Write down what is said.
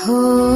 Oh